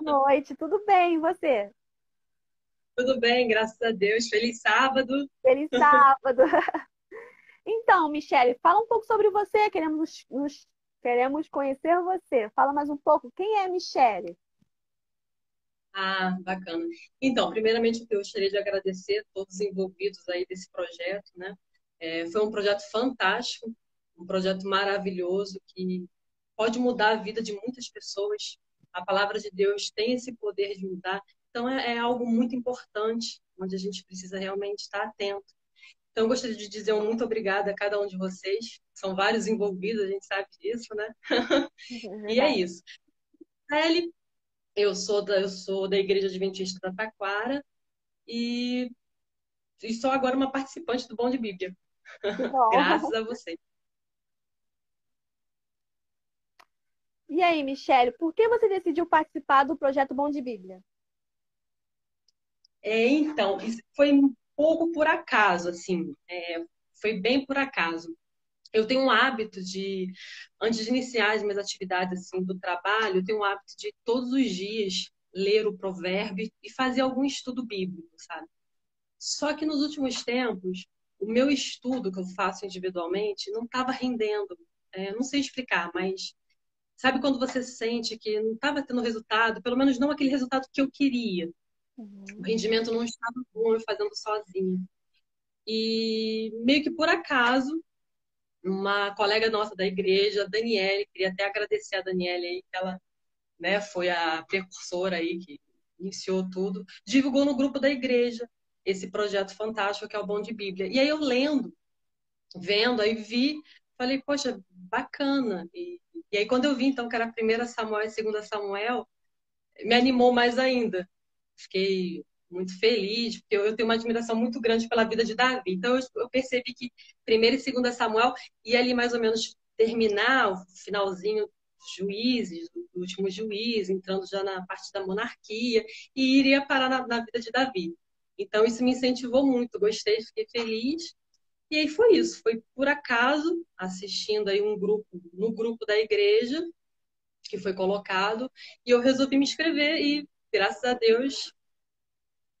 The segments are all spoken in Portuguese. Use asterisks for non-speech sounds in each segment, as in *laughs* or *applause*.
Boa noite, tudo bem, e você? Tudo bem, graças a Deus. Feliz sábado. Feliz sábado. *laughs* Então, Michele, fala um pouco sobre você. Queremos, nos, queremos conhecer você. Fala mais um pouco. Quem é Michele? Ah, bacana. Então, primeiramente, eu gostaria de agradecer a todos os envolvidos aí desse projeto, né? É, foi um projeto fantástico, um projeto maravilhoso que pode mudar a vida de muitas pessoas. A palavra de Deus tem esse poder de mudar. Então, é, é algo muito importante, onde a gente precisa realmente estar atento. Então, eu gostaria de dizer um muito obrigada a cada um de vocês. São vários envolvidos, a gente sabe disso, né? *laughs* E é isso. Ele, eu sou da, eu sou da Igreja Adventista da Taquara e, e sou agora uma participante do Bom de Bíblia. *laughs* Graças a vocês. E aí, Michele, por que você decidiu participar do projeto Bom de Bíblia? É, então, foi um pouco por acaso, assim, é, foi bem por acaso. Eu tenho um hábito de, antes de iniciar as minhas atividades assim, do trabalho, eu tenho um hábito de todos os dias ler o provérbio e fazer algum estudo bíblico, sabe? Só que nos últimos tempos, o meu estudo que eu faço individualmente não estava rendendo. É, não sei explicar, mas sabe quando você sente que não estava tendo resultado, pelo menos não aquele resultado que eu queria. Uhum. O rendimento não estava bom eu fazendo sozinha. E meio que por acaso, uma colega nossa da igreja, a Daniele, queria até agradecer a Daniele aí, que ela né, foi a precursora aí que iniciou tudo, divulgou no grupo da igreja esse projeto fantástico que é o Bom de Bíblia. E aí eu lendo, vendo, aí vi, falei, poxa, bacana. E, e aí quando eu vi então que era a primeira Samuel e segunda Samuel, me animou mais ainda fiquei muito feliz, porque eu, tenho uma admiração muito grande pela vida de Davi. Então eu, percebi que primeiro e segunda Samuel ia ali mais ou menos terminar o finalzinho juízes, do último juiz, entrando já na parte da monarquia, e iria parar na, na vida de Davi. Então isso me incentivou muito, gostei, fiquei feliz. E aí foi isso, foi por acaso, assistindo aí um grupo, no grupo da igreja, que foi colocado, e eu resolvi me inscrever e graças a Deus,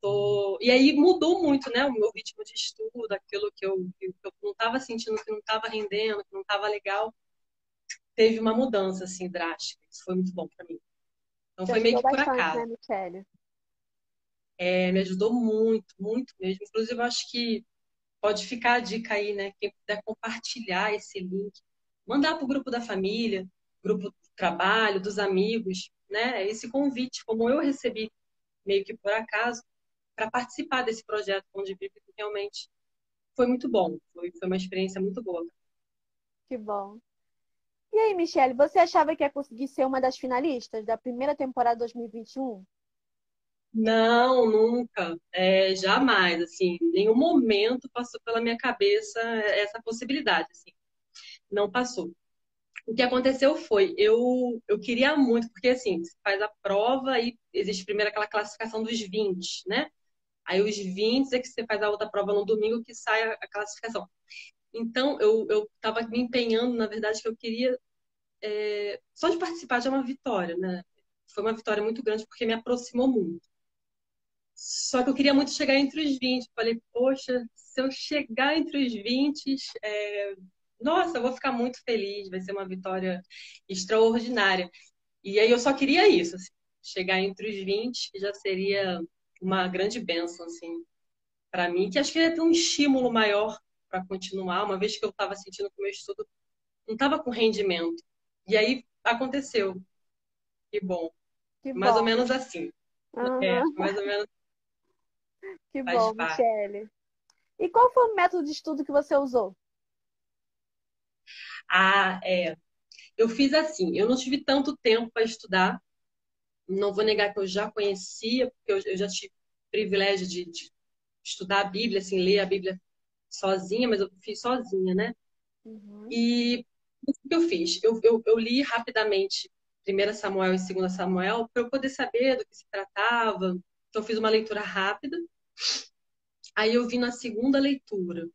tô... e aí mudou muito, né, o meu ritmo de estudo, aquilo que eu, que eu não estava sentindo, que não estava rendendo, que não estava legal, teve uma mudança assim drástica. Isso foi muito bom para mim. Então foi meio que por acaso. Né, é, me ajudou muito, muito mesmo. Inclusive, eu acho que pode ficar a dica aí, né? Quem puder compartilhar esse link, mandar para o grupo da família, grupo do trabalho, dos amigos, né, esse convite, como eu recebi meio que por acaso, para participar desse projeto Onde Vive, que realmente foi muito bom, foi, foi uma experiência muito boa. Que bom. E aí, Michelle, você achava que ia conseguir ser uma das finalistas da primeira temporada 2021? Não, nunca. É, jamais, assim, nenhum momento passou pela minha cabeça essa possibilidade, assim. Não passou o que aconteceu foi, eu, eu queria muito, porque assim, você faz a prova e existe primeiro aquela classificação dos 20, né? Aí os 20 é que você faz a outra prova no domingo que sai a, classificação. Então, eu estava me empenhando, na verdade, que eu queria. É, só de participar já é uma vitória, né? Foi uma vitória muito grande porque me aproximou muito. Só que eu queria muito chegar entre os 20. Falei, poxa, se eu chegar entre os 20, é, nossa, eu vou ficar muito feliz, vai ser uma vitória extraordinária. E aí eu só queria isso, assim, chegar entre os 20, que já seria uma grande bênção, assim, para mim, que acho que ia ter um estímulo maior para continuar, uma vez que eu estava sentindo que o meu estudo não estava com rendimento. E aí aconteceu. Que bom. Que mais bom. ou menos assim. Uhum. É, mais ou menos. *laughs* Que bom, Michele. E qual foi o método de estudo que você usou? Ah, é. Eu fiz assim, eu não tive tanto tempo para estudar. Não vou negar que eu já conhecia, porque eu, eu já tive privilégio de, de, estudar a Bíblia, assim, ler a Bíblia sozinha, mas eu fiz sozinha, né? Uhum. E o que eu fiz? Eu, eu, eu li rapidamente 1 Samuel e 2 Samuel para eu poder saber do que se tratava. Então, eu fiz uma leitura rápida. Aí eu vi na segunda leitura.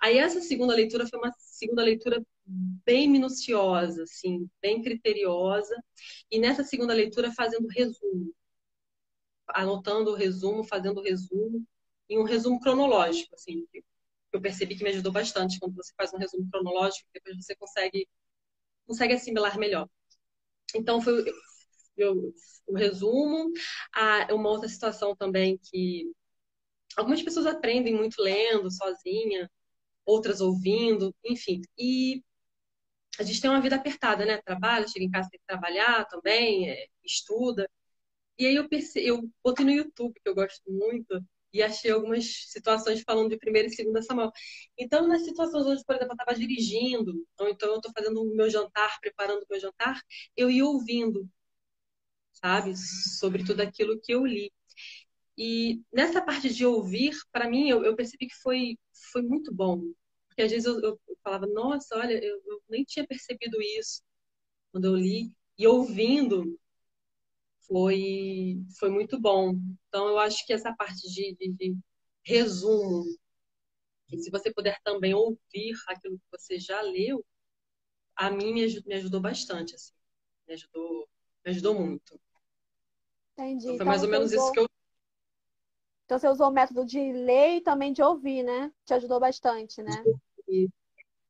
Aí essa segunda leitura foi uma segunda leitura bem minuciosa, assim, bem criteriosa, e nessa segunda leitura fazendo resumo, anotando o resumo, fazendo o resumo, e um resumo cronológico, assim, eu percebi que me ajudou bastante quando você faz um resumo cronológico, depois você consegue consegue assimilar melhor. Então foi o resumo, ah, uma outra situação também que algumas pessoas aprendem muito lendo sozinha, outras ouvindo, enfim. E a gente tem uma vida apertada, né? Trabalha, chega em casa tem que trabalhar também, é, estuda. E aí eu percebi, eu botei no YouTube, que eu gosto muito, e achei algumas situações falando de primeira e segunda Samuel. Então, nas situações onde, por exemplo, eu estava dirigindo, ou então eu estou fazendo o meu jantar, preparando o meu jantar, eu ia ouvindo, sabe, sobre tudo aquilo que eu li. E nessa parte de ouvir, para mim, eu, eu, percebi que foi, foi muito bom. Porque às vezes eu, eu falava, nossa, olha, eu, eu, nem tinha percebido isso quando eu li. E ouvindo foi, foi muito bom. Então, eu acho que essa parte de, de, de resumo, e se você puder também ouvir aquilo que você já leu, a mim me ajudou, me ajudou bastante, assim. Me ajudou, me ajudou muito. Entendi. Então, foi mais ou menos isso que eu então você usou o método de ler e também de ouvir, né? Te ajudou bastante, né?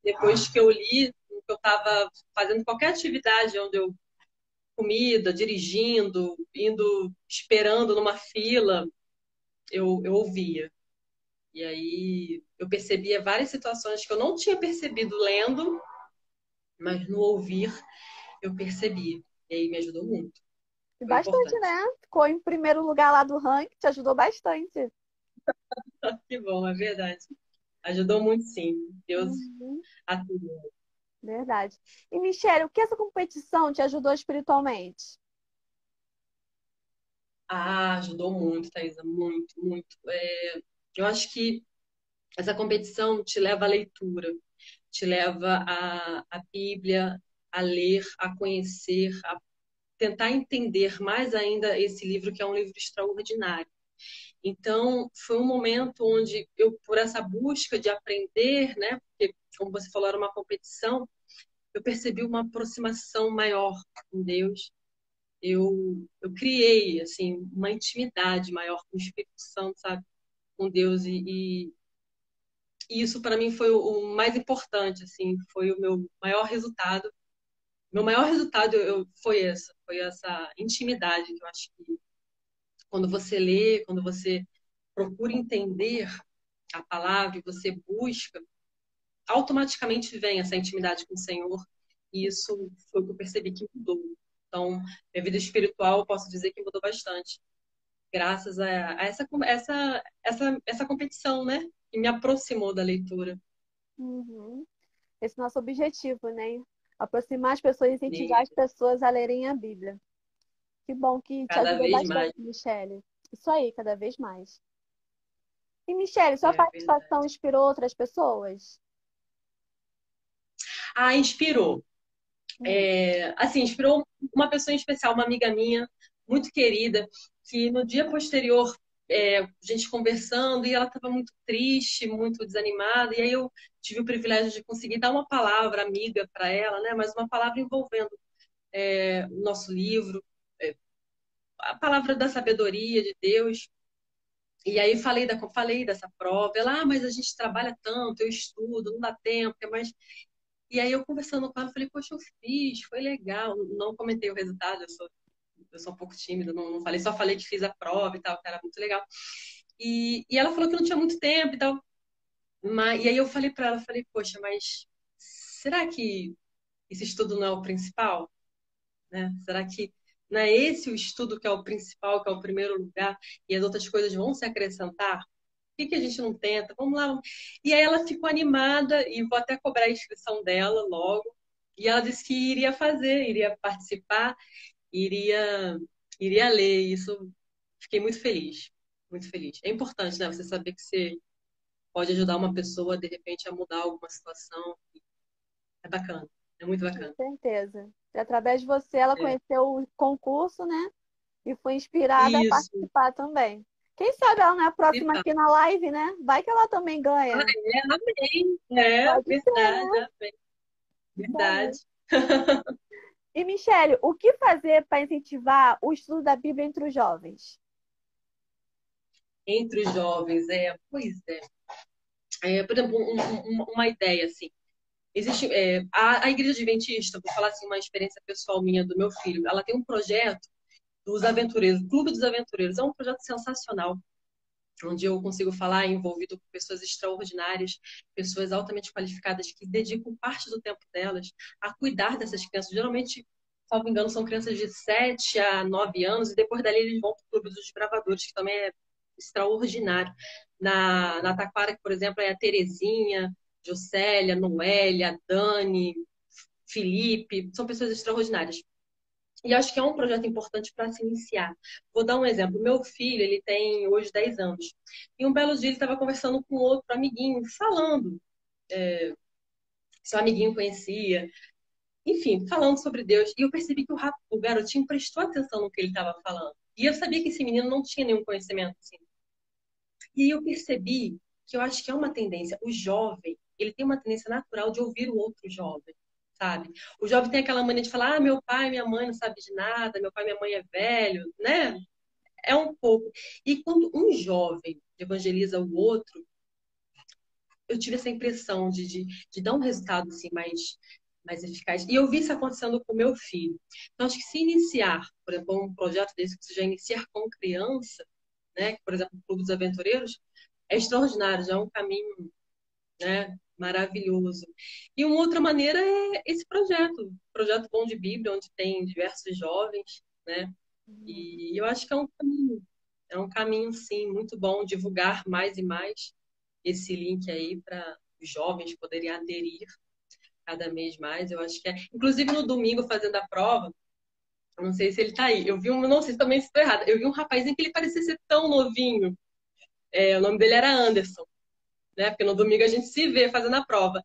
Depois que eu li, eu estava fazendo qualquer atividade onde eu comida, dirigindo, indo, esperando numa fila, eu, eu ouvia. E aí eu percebia várias situações que eu não tinha percebido lendo, mas no ouvir eu percebi. E aí me ajudou muito. Bastante, né? Ficou em primeiro lugar lá do ranking, te ajudou bastante. *laughs* que bom, é verdade. Ajudou muito, sim. Deus uhum. Verdade. E, Michelle, o que essa competição te ajudou espiritualmente? Ah, ajudou muito, Thaisa, muito, muito. É, eu acho que essa competição te leva à leitura, te leva à, à Bíblia, a ler, a conhecer, a tentar entender mais ainda esse livro, que é um livro extraordinário. Então, foi um momento onde eu, por essa busca de aprender, né, porque, como você falou, era uma competição, eu percebi uma aproximação maior com Deus. Eu, eu criei, assim, uma intimidade maior com o Espírito Santo, sabe, com Deus. E, e, e isso, para mim, foi o, o mais importante, assim, foi o meu maior resultado meu maior resultado eu, foi essa, foi essa intimidade que eu acho que quando você lê, quando você procura entender a palavra e você busca, automaticamente vem essa intimidade com o Senhor. E isso foi o que eu percebi que mudou. Então, minha vida espiritual, posso dizer que mudou bastante. Graças a, essa, essa, essa, essa competição, né? Que me aproximou da leitura. Uhum. Esse é nosso objetivo, né? Aproximar as pessoas e incentivar Sim. as pessoas a lerem a Bíblia. Que bom que cada te ajudou bastante. Michele. Isso aí, cada vez mais. E, Michele, sua é participação verdade. inspirou outras pessoas? Ah, inspirou. Hum. É, assim, inspirou uma pessoa em especial, uma amiga minha, muito querida, que no dia posterior é, a gente conversando e ela estava muito triste, muito desanimada. E aí eu tive o privilégio de conseguir dar uma palavra amiga para ela, né? Mas uma palavra envolvendo é, o nosso livro, é, a palavra da sabedoria de Deus. E aí falei, da, falei dessa prova. Ela, ah, mas a gente trabalha tanto, eu estudo, não dá tempo, é mais. E aí eu conversando com ela, falei, poxa, eu fiz, foi legal. Não comentei o resultado, eu sou eu sou um pouco tímida, não, não falei, só falei que fiz a prova e tal, que era muito legal. E, e ela falou que não tinha muito tempo e tal. Mas, e aí eu falei para ela, falei, poxa, mas será que esse estudo não é o principal? Né? Será que não é esse o estudo que é o principal, que é o primeiro lugar, e as outras coisas vão se acrescentar? Por que, que a gente não tenta? Vamos lá. E aí ela ficou animada, e vou até cobrar a inscrição dela logo. E ela disse que iria fazer, iria participar iria, iria ler. Isso fiquei muito feliz, muito feliz. É importante, né? Você saber que você pode ajudar uma pessoa, de repente, a mudar alguma situação. É bacana, é muito bacana. Com certeza. E através de você, ela é. conheceu o concurso, né? E foi inspirada Isso. a participar também. Quem sabe ela não é a próxima aqui na live, né? Vai que ela também ganha. Ah, é, amém. É, verdade, né? amém. Verdade. *laughs* E, Michele, o que fazer para incentivar o estudo da Bíblia entre os jovens? Entre os jovens, é, pois é. é por exemplo, um, um, uma ideia assim. Existe é, a, a Igreja Adventista, vou falar assim uma experiência pessoal minha do meu filho. Ela tem um projeto dos aventureiros, Clube dos Aventureiros. É um projeto sensacional onde eu consigo falar envolvido com pessoas extraordinárias, pessoas altamente qualificadas que dedicam parte do tempo delas a cuidar dessas crianças. Geralmente, salvo engano, são crianças de 7 a 9 anos, e depois dali eles vão para o Clube dos Bravadores, que também é extraordinário. Na, na Taquara, por exemplo, é a Terezinha, Jocélia, Noélia, Dani, Felipe, são pessoas extraordinárias. E acho que é um projeto importante para se iniciar. Vou dar um exemplo. Meu filho, ele tem hoje 10 anos. E um belo dia ele estava conversando com outro amiguinho, falando. É, seu amiguinho conhecia. Enfim, falando sobre Deus. E eu percebi que o, o garotinho prestou atenção no que ele estava falando. E eu sabia que esse menino não tinha nenhum conhecimento assim. E eu percebi que eu acho que é uma tendência. O jovem, ele tem uma tendência natural de ouvir o outro jovem sabe? O jovem tem aquela mania de falar, ah, meu pai, minha mãe não sabe de nada, meu pai, minha mãe é velho, né? É um pouco. E quando um jovem evangeliza o outro, eu tive essa impressão de, de, de dar um resultado assim mais, mais eficaz. E eu vi isso acontecendo com meu filho. Então, acho que se iniciar, por exemplo, um projeto desse que você já iniciar com criança, né? Por exemplo, o Clube dos Aventureiros, é extraordinário, já é um caminho né, maravilhoso. E uma outra maneira é esse projeto, projeto Bom de Bíblia, onde tem diversos jovens, né? E eu acho que é um caminho, é um caminho sim muito bom divulgar mais e mais esse link aí para os jovens poderem aderir cada vez mais. Eu acho que é, inclusive no domingo fazendo a prova, não sei se ele está aí. Eu vi um, não sei se também estou errada. Eu vi um rapazinho que ele parecia ser tão novinho. É, o nome dele era Anderson né? Porque no domingo a gente se vê fazendo a prova.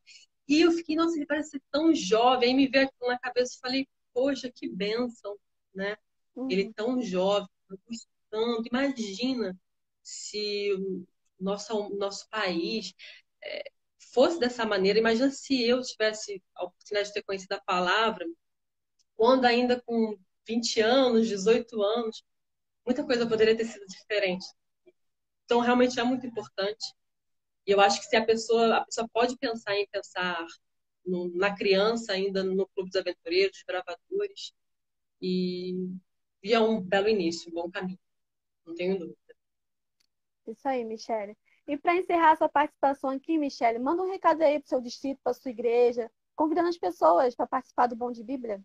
E eu fiquei, nossa, ele parece ser tão jovem. Aí me veio aquilo na cabeça e falei, poxa, que bênção, né? Uhum. Ele tão jovem, tanto. Imagina se o nosso, nosso país é, fosse dessa maneira. Imagina se eu tivesse a oportunidade de ter conhecido a palavra quando ainda com 20 anos, 18 anos, muita coisa poderia ter sido diferente. Então, realmente é muito importante e eu acho que se a pessoa, a pessoa pode pensar em pensar no, na criança ainda no Clube dos Aventureiros, Bravadores, e, e é um belo início, um bom caminho, não tenho dúvida. Isso aí, Michele. E para encerrar sua participação aqui, Michele, manda um recado aí para o seu distrito, para sua igreja, convidando as pessoas para participar do Bom de Bíblia.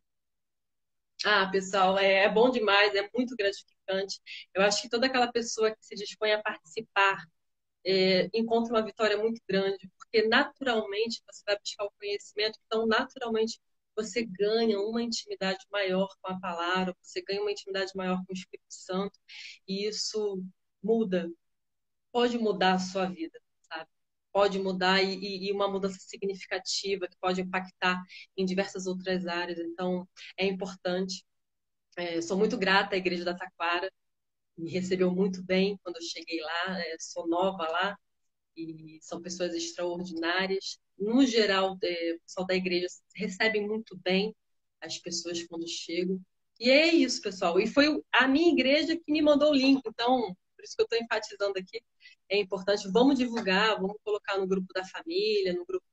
Ah, pessoal, é, é bom demais, é muito gratificante. Eu acho que toda aquela pessoa que se dispõe a participar é, encontra uma vitória muito grande, porque naturalmente você vai buscar o conhecimento, então naturalmente você ganha uma intimidade maior com a palavra, você ganha uma intimidade maior com o Espírito Santo, e isso muda, pode mudar a sua vida, sabe? Pode mudar e, e uma mudança significativa que pode impactar em diversas outras áreas. Então, é importante. É, sou muito grata à Igreja da Taquara me recebeu muito bem quando eu cheguei lá, é, sou nova lá, e são pessoas extraordinárias. No geral, é, o pessoal da igreja recebe muito bem as pessoas quando chegam. E é isso, pessoal. E foi a minha igreja que me mandou o link, então, por isso que eu estou enfatizando aqui, é importante, vamos divulgar, vamos colocar no grupo da família, no grupo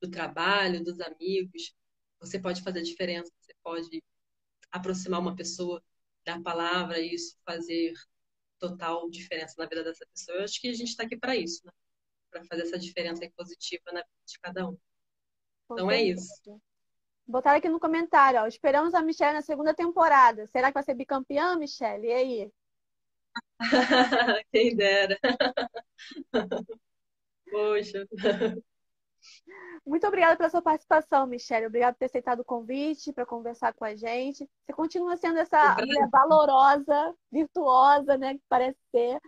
do trabalho, dos amigos. Você pode fazer diferença, você pode aproximar uma pessoa da palavra, isso fazer total diferença na vida dessa pessoa. Eu acho que a gente está aqui para isso, né? Para fazer essa diferença positiva na vida de cada um. Com então certeza. é isso. Botaram aqui no comentário, ó, esperamos a Michelle na segunda temporada. Será que vai ser bicampeã, Michelle? E aí? *laughs* Quem dera. *laughs* Poxa. Muito obrigada pela sua participação, Michelle. Obrigada por ter aceitado o convite para conversar com a gente. Você continua sendo essa mulher valorosa, virtuosa, né, que parece ser.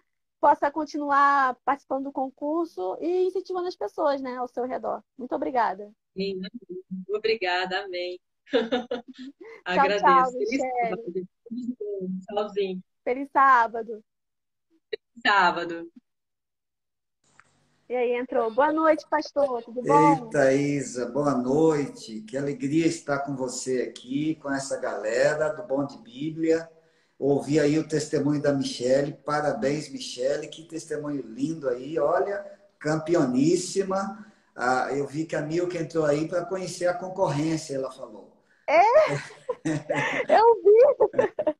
Possa continuar participando do concurso e incentivando as pessoas, né, ao seu redor. Muito obrigada. Sim, obrigada, amém. *laughs* Agradeço. Tchau, Feliz sábado. Tchauzinho. Feliz sábado. Feliz sábado. E aí entrou. Boa noite, pastor. Tudo bom? Eita, Isa, boa noite. Que alegria estar com você aqui, com essa galera do Bom de Bíblia. Ouvi aí o testemunho da Michele. Parabéns, Michele. Que testemunho lindo aí. Olha, campeoníssima. Ah, eu vi que a Milka entrou aí para conhecer a concorrência, ela falou. É? *laughs* eu vi.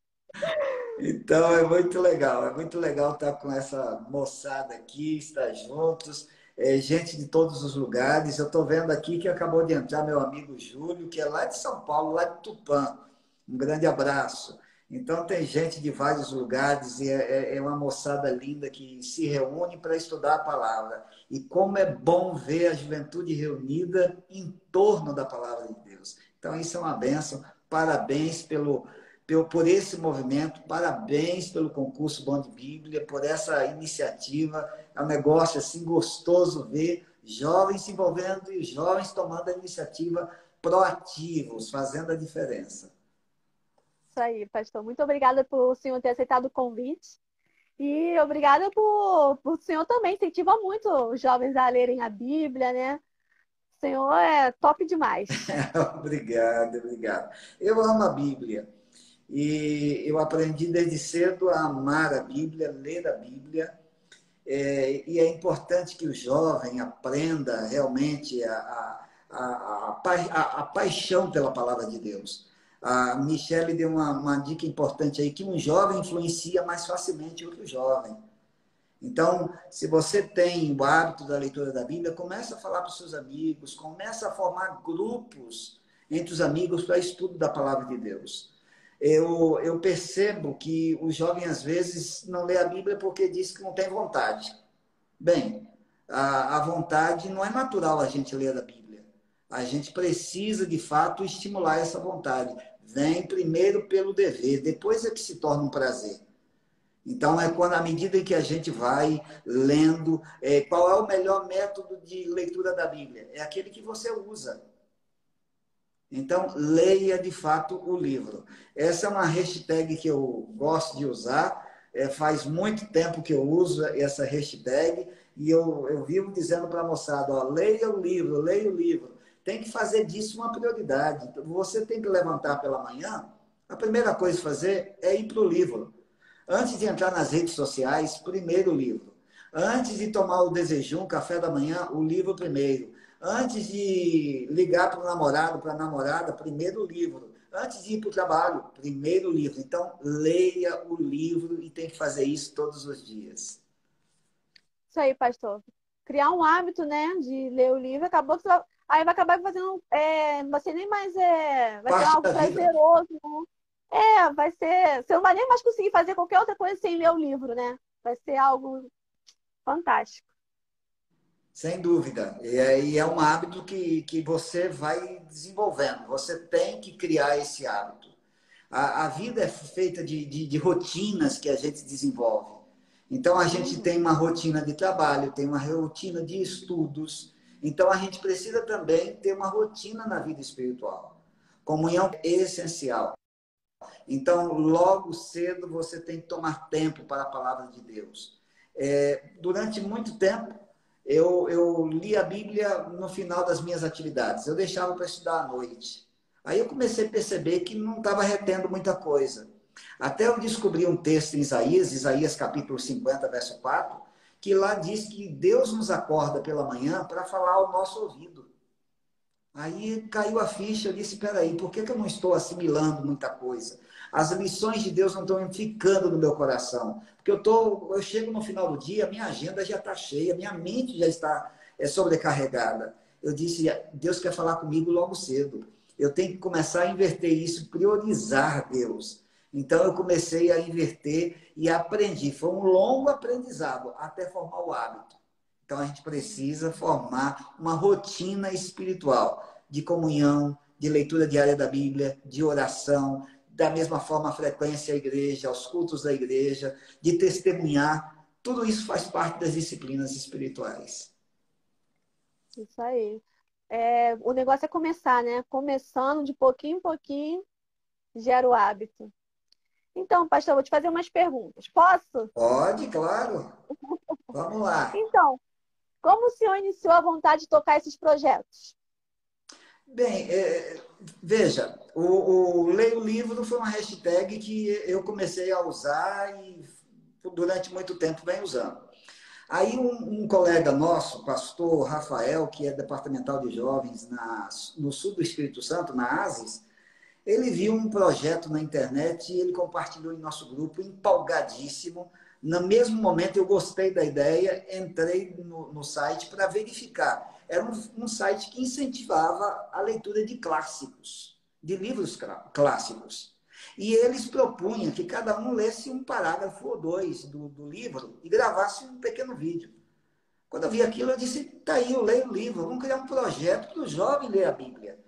Então é muito legal, é muito legal estar com essa moçada aqui, estar juntos, é, gente de todos os lugares. Eu estou vendo aqui que acabou de entrar meu amigo Júlio, que é lá de São Paulo, lá de Tupã. Um grande abraço. Então tem gente de vários lugares e é, é, é uma moçada linda que se reúne para estudar a palavra. E como é bom ver a juventude reunida em torno da palavra de Deus. Então isso é uma benção. Parabéns pelo por esse movimento. Parabéns pelo concurso Bom de Bíblia, por essa iniciativa. É um negócio assim gostoso ver jovens se envolvendo e jovens tomando a iniciativa proativos, fazendo a diferença. Isso aí, pastor. Muito obrigada por o senhor ter aceitado o convite. E obrigada por, por o senhor também incentiva muito os jovens a lerem a Bíblia, né? O senhor é top demais. *laughs* obrigado, obrigado. Eu amo a Bíblia. E eu aprendi desde cedo a amar a Bíblia, ler a Bíblia. É, e é importante que o jovem aprenda realmente a, a, a, a, a paixão pela palavra de Deus. A Michelle deu uma, uma dica importante aí, que um jovem influencia mais facilmente outro jovem. Então, se você tem o hábito da leitura da Bíblia, começa a falar para os seus amigos, começa a formar grupos entre os amigos para estudo da palavra de Deus eu, eu percebo que o jovem às vezes não lê a Bíblia porque diz que não tem vontade. Bem, a, a vontade não é natural a gente ler a Bíblia. A gente precisa, de fato, estimular essa vontade. Vem primeiro pelo dever, depois é que se torna um prazer. Então, é quando, à medida que a gente vai lendo, é, qual é o melhor método de leitura da Bíblia? É aquele que você usa. Então, leia de fato o livro. Essa é uma hashtag que eu gosto de usar. É, faz muito tempo que eu uso essa hashtag e eu, eu vivo dizendo para a moçada: ó, leia o livro, leia o livro. Tem que fazer disso uma prioridade. Você tem que levantar pela manhã. A primeira coisa a fazer é ir para o livro. Antes de entrar nas redes sociais, primeiro o livro. Antes de tomar o desejum, café da manhã, o livro primeiro. Antes de ligar para o namorado, para a namorada, primeiro livro. Antes de ir para o trabalho, primeiro livro. Então, leia o livro e tem que fazer isso todos os dias. Isso aí, pastor. Criar um hábito, né, de ler o livro, acabou aí vai acabar fazendo, é, você nem mais é, vai Parte ser algo prazeroso, né? É, vai ser, você não vai nem mais conseguir fazer qualquer outra coisa sem ler o livro, né? Vai ser algo fantástico. Sem dúvida. E é, é um hábito que, que você vai desenvolvendo. Você tem que criar esse hábito. A, a vida é feita de, de, de rotinas que a gente desenvolve. Então, a gente tem uma rotina de trabalho, tem uma rotina de estudos. Então, a gente precisa também ter uma rotina na vida espiritual. Comunhão é essencial. Então, logo cedo, você tem que tomar tempo para a palavra de Deus. É, durante muito tempo, eu, eu li a Bíblia no final das minhas atividades. Eu deixava para estudar à noite. Aí eu comecei a perceber que não estava retendo muita coisa. Até eu descobri um texto em Isaías, Isaías capítulo 50, verso 4, que lá diz que Deus nos acorda pela manhã para falar ao nosso ouvido. Aí caiu a ficha, eu disse, peraí, por que, que eu não estou assimilando muita coisa? As lições de Deus não estão ficando no meu coração. Porque eu, tô, eu chego no final do dia, minha agenda já está cheia, minha mente já está é, sobrecarregada. Eu disse, Deus quer falar comigo logo cedo. Eu tenho que começar a inverter isso, priorizar Deus. Então eu comecei a inverter e aprendi. Foi um longo aprendizado até formar o hábito. Então a gente precisa formar uma rotina espiritual de comunhão, de leitura diária da Bíblia, de oração, da mesma forma a frequência à igreja, aos cultos da igreja, de testemunhar, tudo isso faz parte das disciplinas espirituais. Isso aí. É, o negócio é começar, né? Começando de pouquinho em pouquinho, gera o hábito. Então, pastor, vou te fazer umas perguntas. Posso? Pode, claro. Vamos lá. Então, Como o senhor iniciou a vontade de tocar esses projetos? Bem, é, veja, o, o Leio Livro foi uma hashtag que eu comecei a usar e durante muito tempo vem usando. Aí um, um, colega nosso, pastor Rafael, que é departamental de jovens na, no sul do Espírito Santo, na ASIS, ele viu um projeto na internet e ele compartilhou em nosso grupo, empolgadíssimo. No mesmo momento eu gostei da ideia, entrei no, no site para verificar. Era um, um site que incentivava a leitura de clássicos, de livros clássicos. E eles propunham que cada um lesse um parágrafo ou dois do, do livro e gravasse um pequeno vídeo. Quando eu vi aquilo, eu disse: tá aí, eu leio o livro, vamos criar um projeto para o jovem ler a Bíblia.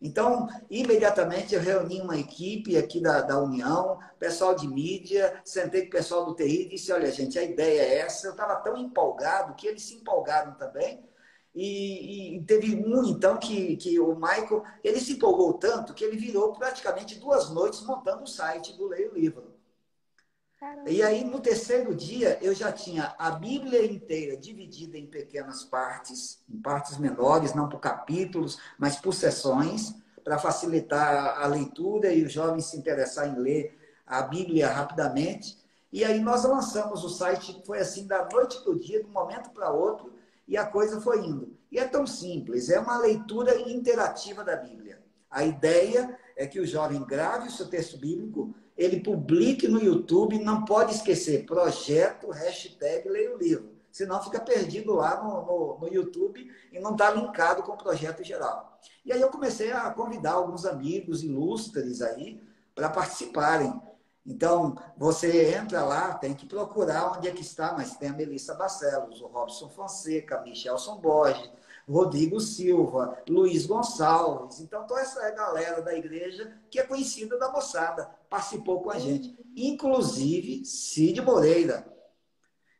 Então, imediatamente eu reuni uma equipe aqui da, da União, pessoal de mídia, sentei com o pessoal do TI e disse: olha, gente, a ideia é essa. Eu estava tão empolgado que eles se empolgaram também. E, e, teve um, então, que, que o Michael, ele se empolgou tanto que ele virou praticamente duas noites montando o site do Leio Livro. Caramba. E aí, no terceiro dia, eu já tinha a Bíblia inteira dividida em pequenas partes, em partes menores, não por capítulos, mas por sessões, para facilitar a leitura e os jovens se interessar em ler a Bíblia rapidamente. E aí nós lançamos o site, foi assim, da noite para o dia, de um momento para outro, e a coisa foi indo. E é tão simples, é uma leitura interativa da Bíblia. A ideia é que o jovem grave o seu texto bíblico, ele publique no YouTube, não pode esquecer, projeto, hashtag, leia o livro. Senão fica perdido lá no, no, no YouTube e não está linkado com o projeto geral. E aí eu comecei a convidar alguns amigos ilustres aí para participarem. Então, você entra lá, tem que procurar onde é que está, mas tem a Melissa Barcelos, o Robson Fonseca, Michelson Borges, Rodrigo Silva, Luiz Gonçalves. Então, toda essa galera da igreja que é conhecida da moçada participou com a gente. Inclusive, Cid Moreira.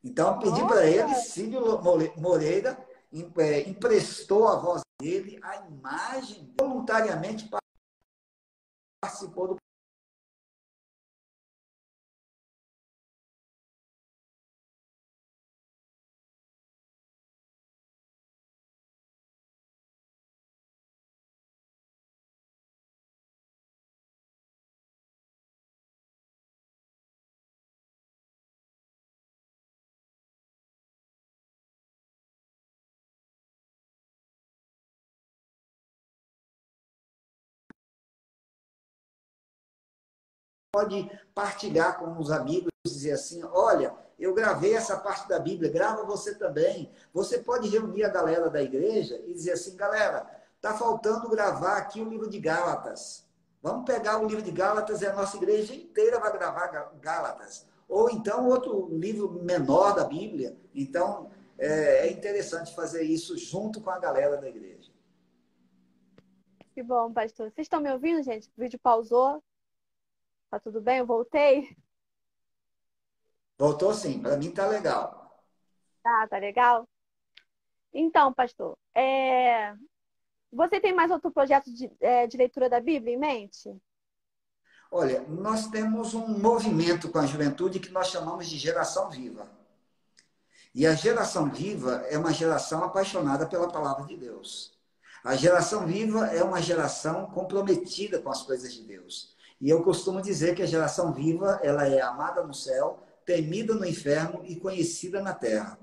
Então, pedi para ele, Cid Moreira é, emprestou a voz dele, a imagem, voluntariamente participou do pode partilhar com os amigos, dizer assim, olha, eu gravei essa parte da Bíblia, grava você também. Você pode reunir a galera da igreja e dizer assim, galera, tá faltando gravar aqui o livro de Gálatas. Vamos pegar o livro de Gálatas e a nossa igreja inteira vai gravar Gálatas. Ou então outro livro menor da Bíblia. Então, é, é interessante fazer isso junto com a galera da igreja. Que bom, pastor. Vocês estão me ouvindo, gente? O vídeo pausou. Tá tudo bem? Eu voltei? Voltou sim, para mim tá legal. Tá, tá legal? Então, pastor, é... você tem mais outro projeto de, é, de leitura da Bíblia em mente? Olha, nós temos um movimento com a juventude que nós chamamos de geração viva. E a geração viva é uma geração apaixonada pela palavra de Deus. A geração viva é uma geração comprometida com as coisas de Deus. E eu costumo dizer que a geração viva, ela é amada no céu, temida no inferno e conhecida na terra.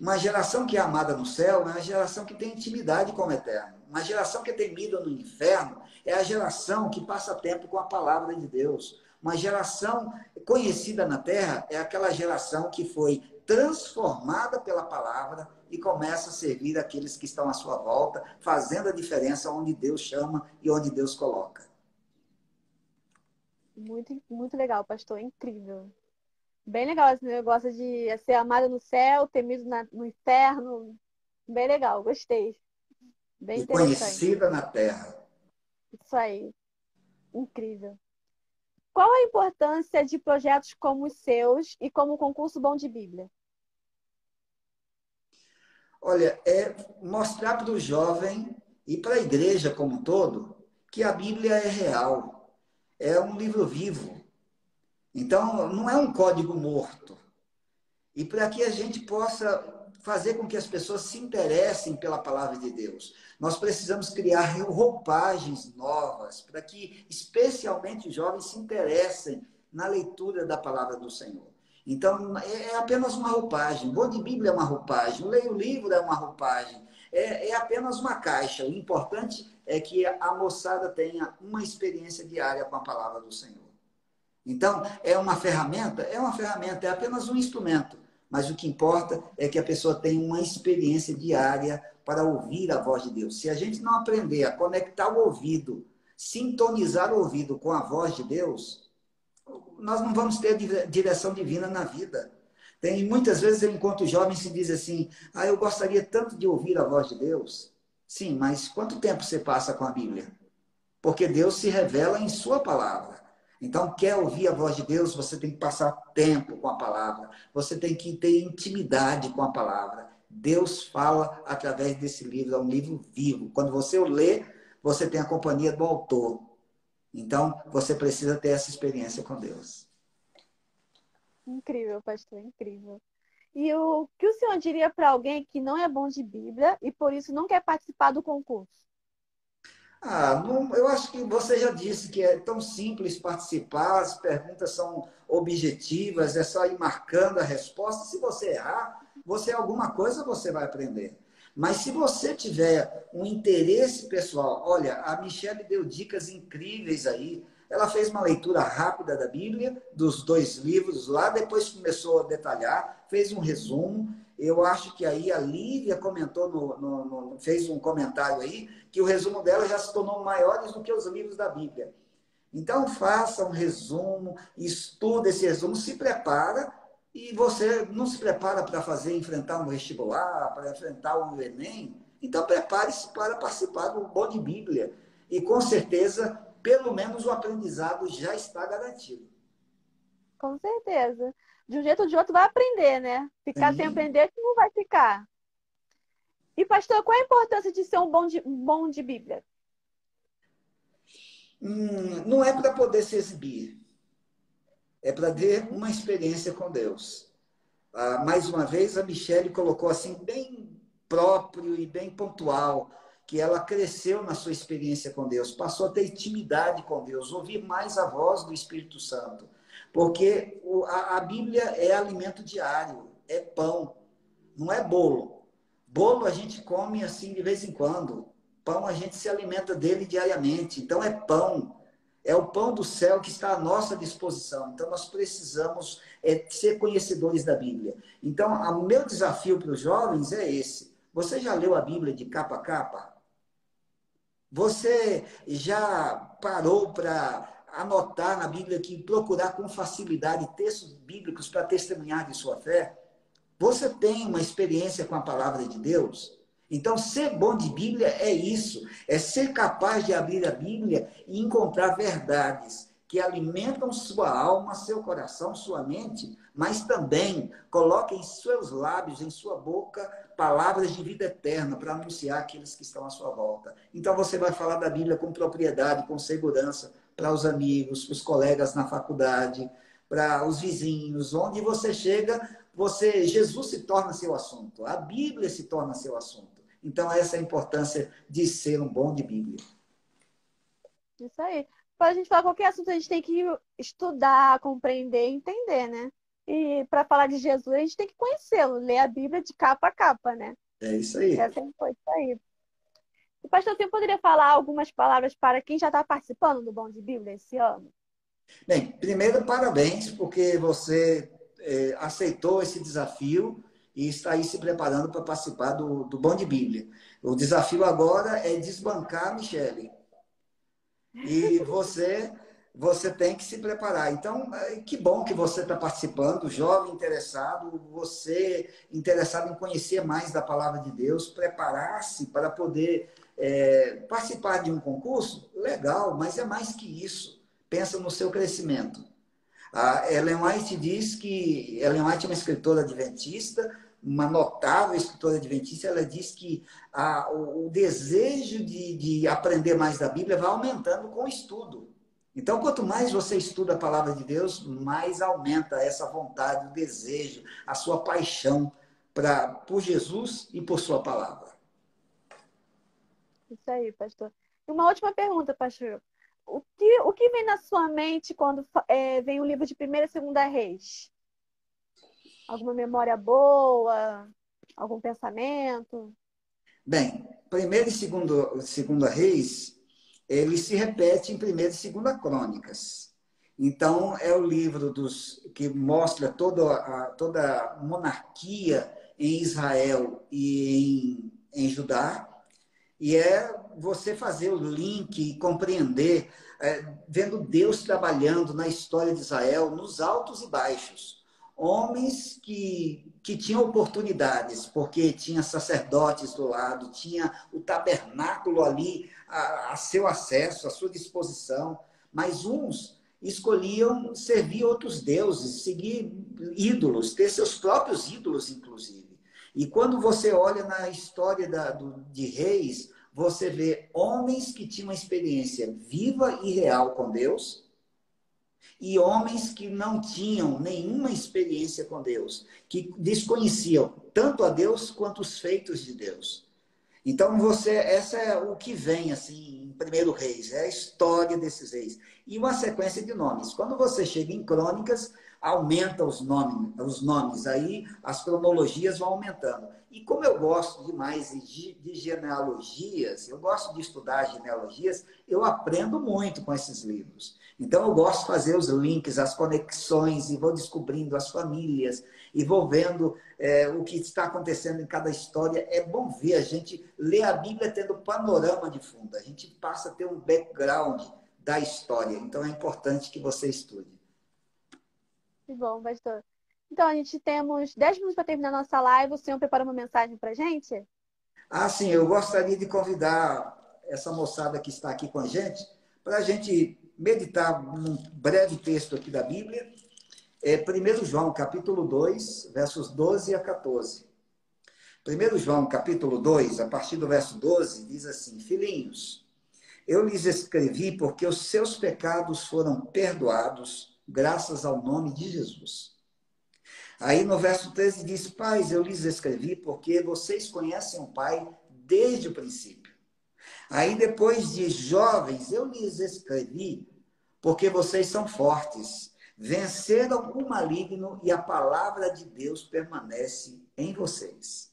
Uma geração que é amada no céu é uma geração que tem intimidade com o eterno. Uma geração que é temida no inferno é a geração que passa tempo com a palavra de Deus. Uma geração conhecida na terra é aquela geração que foi transformada pela palavra e começa a servir aqueles que estão à sua volta, fazendo a diferença onde Deus chama e onde Deus coloca. Muito, muito legal, pastor. Incrível. Bem legal esse negócio de ser amado no céu, temido na, no inferno. Bem legal, gostei. Bem e conhecida na terra. Isso aí. Incrível. Qual a importância de projetos como os seus e como o concurso Bom de Bíblia? Olha, é mostrar para o jovem e para a igreja como um todo que a Bíblia é real, é um livro vivo. Então, não é um código morto. E para que a gente possa fazer com que as pessoas se interessem pela palavra de Deus. Nós precisamos criar roupagens novas para que, especialmente, os jovens se interessem na leitura da palavra do Senhor. Então, é, é apenas uma roupagem. O bom de Bíblia é uma roupagem. O leio livro é uma roupagem. É, é apenas uma caixa. O importante é que a moçada tenha uma experiência diária com a palavra do Senhor. Então, é uma ferramenta? É uma ferramenta, é apenas um instrumento. Mas o que importa é que a pessoa tenha uma experiência diária para ouvir a voz de Deus. Se a gente não aprender a conectar o ouvido, sintonizar o ouvido com a voz de Deus, nós não vamos ter direção divina na vida. Tem muitas vezes eu encontro jovens que dizem assim: "Ah, eu gostaria tanto de ouvir a voz de Deus". Sim, mas quanto tempo você passa com a Bíblia? Porque Deus se revela em sua palavra. Então, quer ouvir a voz de Deus, você tem que passar tempo com a palavra. Você tem que ter intimidade com a palavra. Deus fala através desse livro, é um livro vivo. Quando você o lê, você tem a companhia do autor. Então, você precisa ter essa experiência com Deus. Incrível, pastor, incrível. E o que o senhor diria para alguém que não é bom de Bíblia e por isso não quer participar do concurso? Ah, não, eu acho que você já disse que é tão simples participar, as perguntas são objetivas, é só ir marcando a resposta. Se você errar, você alguma coisa você vai aprender. Mas se você tiver um interesse pessoal, olha, a Michelle deu dicas incríveis aí. Ela fez uma leitura rápida da Bíblia, dos dois livros lá, depois começou a detalhar, fez um resumo. Eu acho que aí a Lívia comentou, no, no, no, fez um comentário aí, que o resumo dela já se tornou maiores do que os livros da Bíblia. Então, faça um resumo, estuda esse resumo, se prepara e você não se prepara para fazer, enfrentar um vestibular, para enfrentar um Enem. Então, prepare-se para participar do Bom de Bíblia. E, com certeza, pelo menos o aprendizado já está garantido. Com certeza de um jeito ou de outro vai aprender, né? Ficar Sim. sem aprender não vai ficar. E, pastor, qual a importância de ser um bom de, um bom de Bíblia? Hum, não é para poder se exibir. É para ter uma experiência com Deus. Ah, mais uma vez, a Michelle colocou assim, bem próprio e bem pontual, que ela cresceu na sua experiência com Deus, passou a ter intimidade com Deus, ouvir mais a voz do Espírito Santo. Porque a, Bíblia é alimento diário, é pão, não é bolo. Bolo a gente come assim de vez em quando. Pão a gente se alimenta dele diariamente. Então é pão. É o pão do céu que está à nossa disposição. Então nós precisamos é, ser conhecedores da Bíblia. Então, o meu desafio para os jovens é esse. Você já leu a Bíblia de capa a capa? Você já parou para anotar na Bíblia aqui, procurar com facilidade textos bíblicos para testemunhar de sua fé? Você tem uma experiência com a palavra de Deus? Então, ser bom de Bíblia é isso, é ser capaz de abrir a Bíblia e encontrar verdades que alimentam sua alma, seu coração, sua mente, mas também coloquem em seus lábios, em sua boca, palavras de vida eterna para anunciar aqueles que estão à sua volta. Então você vai falar da Bíblia com propriedade, com segurança, para os amigos, para os colegas na faculdade, para os vizinhos, onde você chega, você Jesus se torna seu assunto, a Bíblia se torna seu assunto. Então essa é a importância de ser um bom de Bíblia. Isso aí. Para a gente falar qualquer assunto, a gente tem que estudar, compreender, entender, né? E para falar de Jesus, a gente tem que conhecê-lo, ler a Bíblia de capa a capa, né? É isso aí. É sempre foi isso aí. E, pastor, você poderia falar algumas palavras para quem já está participando do Bom de Bíblia esse ano? Bem, primeiro, parabéns, porque você é, aceitou esse desafio e está aí se preparando para participar do, do Bom de Bíblia. O desafio agora é desbancar a Michele. E *laughs* você você tem que se preparar. Então, é, que bom que você está participando, jovem interessado, você interessado em conhecer mais da palavra de Deus, preparar-se para poder é, participar de um concurso, legal, mas é mais que isso. Pensa no seu crescimento. A Ellen White diz que Ellen White é uma escritora adventista, uma notável escritora adventista, ela diz que a, o, o, desejo de, de aprender mais da Bíblia vai aumentando com o estudo. Então, quanto mais você estuda a palavra de Deus, mais aumenta essa vontade, o desejo, a sua paixão pra, por Jesus e por sua palavra. Isso aí, pastor. E uma última pergunta, pastor. O que, o que vem na sua mente quando é, vem o livro de Primeira e Segunda Reis? Alguma memória boa? Algum pensamento? Bem, Primeira e Segunda, segunda Reis, ele se repete em Primeira e Segunda Crônicas. Então, é o livro dos, que mostra toda a, toda a monarquia em Israel e em, em Judá. E é você fazer o link e compreender, é, vendo Deus trabalhando na história de Israel, nos altos e baixos. Homens que, que tinham oportunidades, porque tinha sacerdotes do lado, tinha o tabernáculo ali a, a seu acesso, à sua disposição, mas uns escolhiam servir outros deuses, seguir ídolos, ter seus próprios ídolos, inclusive. E quando você olha na história da, do, de reis, você vê homens que tinham uma experiência viva e real com Deus e homens que não tinham nenhuma experiência com Deus, que desconheciam tanto a Deus quanto os feitos de Deus. Então você, essa é o que vem assim em primeiro reis, é a história desses reis e uma sequência de nomes. Quando você chega em crônicas, aumenta os nomes, os nomes aí as cronologias vão aumentando. E como eu gosto demais de, genealogias, eu gosto de estudar genealogias, eu aprendo muito com esses livros. Então eu gosto de fazer os links, as conexões e vou descobrindo as famílias e vou vendo é, o que está acontecendo em cada história. É bom ver a gente ler a Bíblia tendo panorama de fundo. A gente passa a ter um background da história. Então é importante que você estude. Que bom, pastor. Então, a gente temos 10 minutos para terminar a nossa live. O senhor preparou uma mensagem para a gente? Ah, sim. Eu gostaria de convidar essa moçada que está aqui com a gente para a gente meditar num breve texto aqui da Bíblia. É 1 João, capítulo 2, versos 12 a 14. 1 João, capítulo 2, a partir do verso 12, diz assim: Filhinhos, eu lhes escrevi porque os seus pecados foram perdoados, graças ao nome de Jesus. Aí no verso 13 diz: Pais, eu lhes escrevi porque vocês conhecem o Pai desde o princípio. Aí depois de jovens, eu lhes escrevi porque vocês são fortes, venceram o maligno e a palavra de Deus permanece em vocês.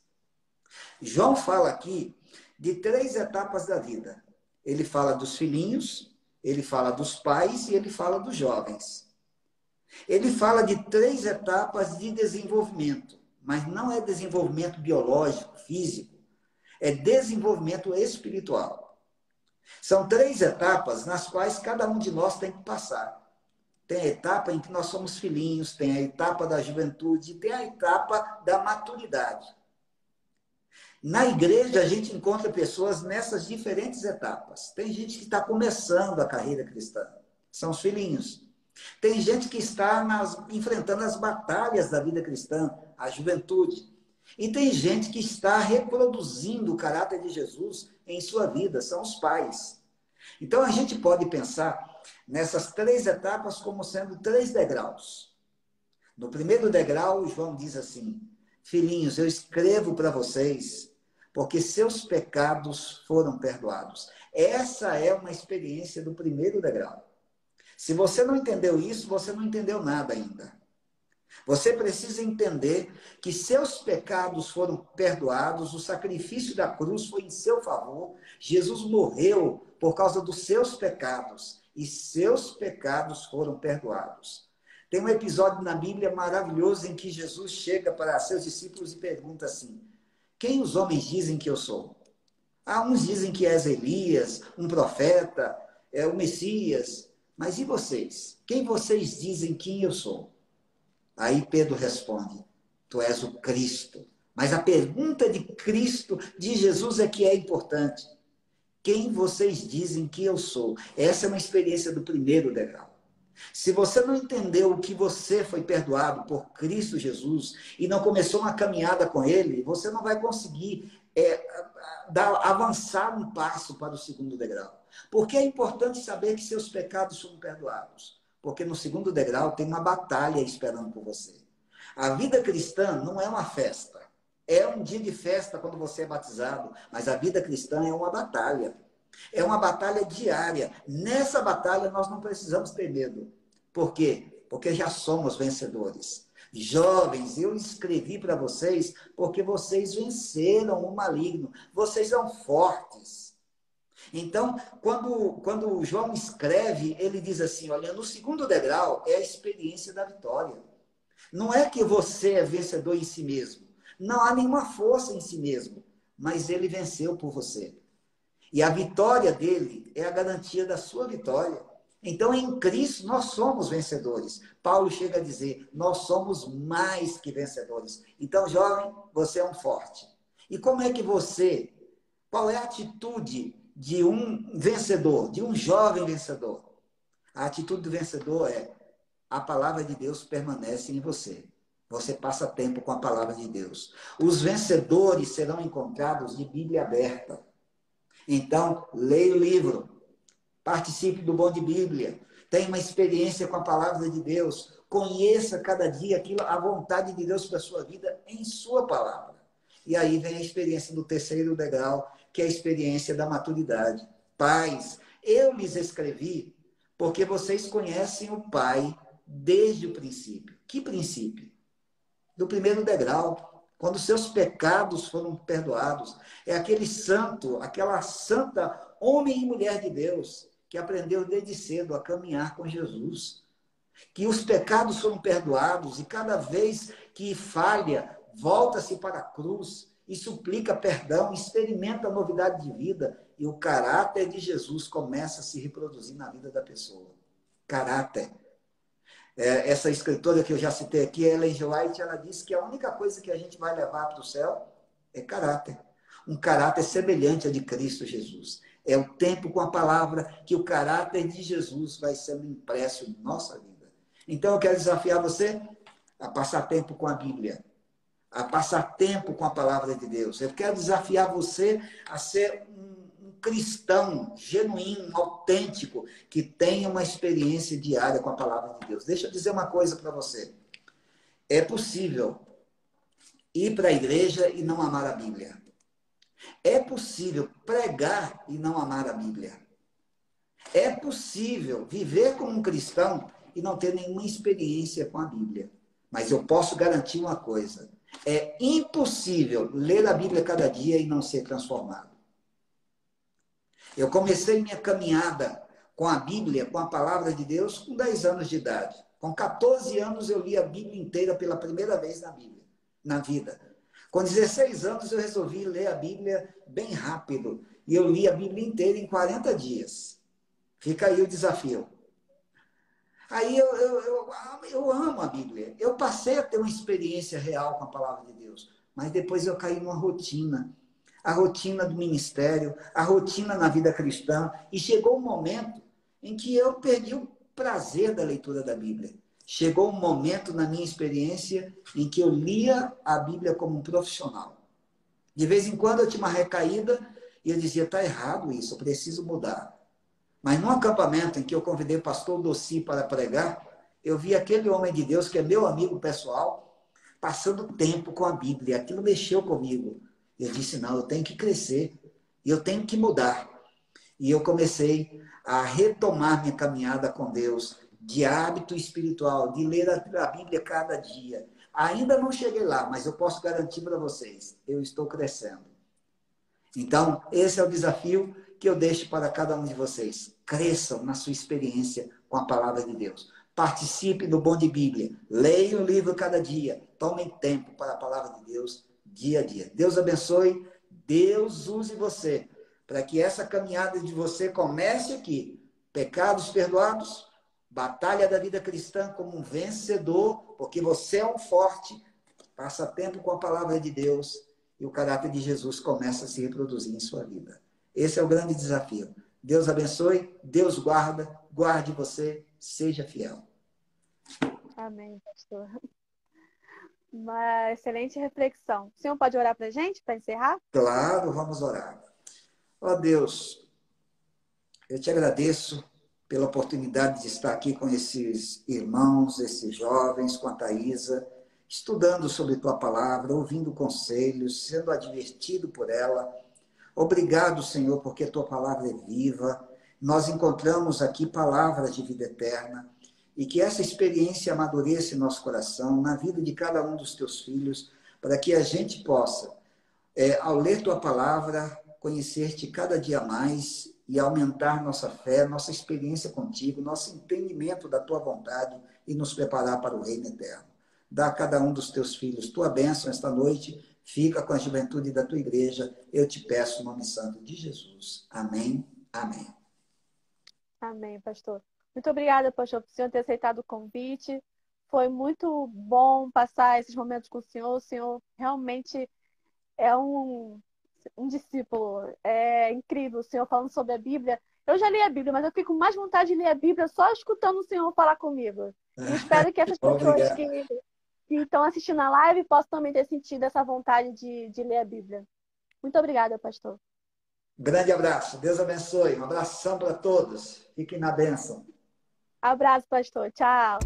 João fala aqui de três etapas da vida. Ele fala dos filhinhos, ele fala dos pais e ele fala dos jovens. Ele fala de três etapas de desenvolvimento, mas não é desenvolvimento biológico, físico, é desenvolvimento espiritual. São três etapas nas quais cada um de nós tem que passar. Tem a etapa em que nós somos filhinhos, tem a etapa da juventude, tem a etapa da maturidade. Na igreja, a gente encontra pessoas nessas diferentes etapas. Tem gente que está começando a carreira cristã, são os filhinhos. Tem gente que está nas, enfrentando as batalhas da vida cristã, a juventude. E tem gente que está reproduzindo o caráter de Jesus em sua vida, são os pais. Então a gente pode pensar nessas três etapas como sendo três degraus. No primeiro degrau, João diz assim: Filhinhos, eu escrevo para vocês porque seus pecados foram perdoados. Essa é uma experiência do primeiro degrau. Se você não entendeu isso, você não entendeu nada ainda. Você precisa entender que seus pecados foram perdoados, o sacrifício da cruz foi em seu favor. Jesus morreu por causa dos seus pecados e seus pecados foram perdoados. Tem um episódio na Bíblia maravilhoso em que Jesus chega para seus discípulos e pergunta assim: quem os homens dizem que eu sou? Ah, uns dizem que és Elias, um profeta, é o Messias. Mas e vocês? Quem vocês dizem quem eu sou? Aí Pedro responde: Tu és o Cristo. Mas a pergunta de Cristo, de Jesus, é que é importante. Quem vocês dizem que eu sou? Essa é uma experiência do primeiro degrau. Se você não entendeu que você foi perdoado por Cristo Jesus e não começou uma caminhada com Ele, você não vai conseguir é, dar, avançar um passo para o segundo degrau. Porque é importante saber que seus pecados são perdoados. Porque no segundo degrau tem uma batalha esperando por você. A vida cristã não é uma festa. É um dia de festa quando você é batizado, mas a vida cristã é uma batalha. É uma batalha diária. Nessa batalha nós não precisamos ter medo. Por quê? Porque já somos vencedores. Jovens, eu escrevi para vocês porque vocês venceram o maligno. Vocês são fortes. Então, quando, quando João escreve, ele diz assim: olha, no segundo degrau é a experiência da vitória. Não é que você é vencedor em si mesmo. Não há nenhuma força em si mesmo. Mas ele venceu por você. E a vitória dele é a garantia da sua vitória. Então, em Cristo, nós somos vencedores. Paulo chega a dizer: nós somos mais que vencedores. Então, jovem, você é um forte. E como é que você, qual é a atitude de um vencedor, de um jovem vencedor? A atitude do vencedor é: a palavra de Deus permanece em você. Você passa tempo com a palavra de Deus. Os vencedores serão encontrados de Bíblia aberta. Então, leia o livro, participe do Bom de Bíblia, tenha uma experiência com a palavra de Deus, conheça cada dia aquilo, a vontade de Deus para a sua vida em sua palavra. E aí vem a experiência do terceiro degrau, que é a experiência da maturidade. Pais, eu lhes escrevi porque vocês conhecem o Pai desde o princípio. Que princípio? Do primeiro degrau, quando seus pecados foram perdoados. É aquele santo, aquela santa homem e mulher de Deus que aprendeu desde cedo a caminhar com Jesus. Que os pecados foram perdoados e cada vez que falha, volta-se para a cruz e suplica perdão, experimenta a novidade de vida e o caráter de Jesus começa a se reproduzir na vida da pessoa. Caráter. É, essa escritora que eu já citei aqui, Ellen G. White, ela disse que a única coisa que a gente vai levar para o céu é caráter. Um caráter semelhante ao de Cristo Jesus. É o tempo com a palavra que o caráter de Jesus vai sendo impresso em nossa vida. Então eu quero desafiar você a passar tempo com a Bíblia, a passar tempo com a palavra de Deus. Eu quero desafiar você a ser um, cristão genuíno, autêntico, que tenha uma experiência diária com a palavra de Deus. Deixa eu dizer uma coisa para você. É possível ir para a igreja e não amar a Bíblia. É possível pregar e não amar a Bíblia. É possível viver como um cristão e não ter nenhuma experiência com a Bíblia. Mas eu posso garantir uma coisa: é impossível ler a Bíblia cada dia e não ser transformado. Eu comecei minha caminhada com a Bíblia, com a palavra de Deus, com 10 anos de idade. Com 14 anos eu li a Bíblia inteira pela primeira vez na Bíblia, na vida. Com 16 anos, eu resolvi ler a Bíblia bem rápido. E eu li a Bíblia inteira em 40 dias. Fica aí o desafio. Aí eu, eu, eu, eu, amo a Bíblia. Eu passei a ter uma experiência real com a palavra de Deus. Mas depois eu caí numa rotina. A rotina do ministério, a rotina na vida cristã. E chegou um momento em que eu perdi o prazer da leitura da Bíblia. Chegou um momento na minha experiência em que eu lia a Bíblia como um profissional. De vez em quando eu tinha uma recaída e eu dizia: está errado isso, eu preciso mudar. Mas num acampamento em que eu convidei o pastor Dossi para pregar, eu vi aquele homem de Deus, que é meu amigo pessoal, passando tempo com a Bíblia. Aquilo mexeu comigo. Eu disse: não, eu tenho que crescer eu tenho que mudar. E eu comecei a retomar minha caminhada com Deus, de hábito espiritual, de ler a Bíblia cada dia. Ainda não cheguei lá, mas eu posso garantir para vocês, eu estou crescendo. Então, esse é o desafio que eu deixo para cada um de vocês. Cresçam na sua experiência com a palavra de Deus. Participe do Bom de Bíblia. Leia um livro cada dia. Tomem tempo para a palavra de Deus dia a dia. Deus abençoe. Deus use você para que essa caminhada de você comece aqui. Pecados perdoados, batalha da vida cristã como um vencedor, porque você é um forte, passa tempo com a palavra de Deus e o caráter de Jesus começa a se reproduzir em sua vida. Esse é o grande desafio. Deus abençoe, Deus guarda, guarde você, seja fiel. Amém, pastor. Uma excelente reflexão. O senhor pode orar para a gente, para encerrar? Claro, vamos orar. Ó oh, Deus, eu te agradeço pela oportunidade de estar aqui com esses irmãos, esses jovens, com a Thaisa. Estudando sobre tua palavra, ouvindo conselhos, sendo advertido por ela. Obrigado, Senhor, porque tua palavra é viva. Nós encontramos aqui palavras de vida eterna e que essa experiência amadureça em nosso coração, na vida de cada um dos teus filhos, para que a gente possa, é, ao ler tua palavra, conhecer-te cada dia mais e aumentar nossa fé, nossa experiência contigo, nosso entendimento da tua vontade e nos preparar para o reino eterno. Dá a cada um dos teus filhos tua bênção esta noite, fica com a juventude da tua igreja, eu te peço no nome santo de Jesus. Amém, amém. Amém, pastor. Muito obrigada, pastor, por o senhor ter aceitado o convite. Foi muito bom passar esses momentos com o senhor. O senhor realmente é um, um discípulo. É incrível o senhor falando sobre a Bíblia. Eu já li a Bíblia, mas eu fico com mais vontade de ler a Bíblia só escutando o senhor falar comigo. E *laughs* espero que essas pessoas que que estão assistindo a live possam também ter sentido essa vontade de, de ler a Bíblia. Muito obrigada, pastor. Grande abraço. Deus abençoe. Um abração para todos. Fiquem na bênção. Abraço, pastor. Tchau.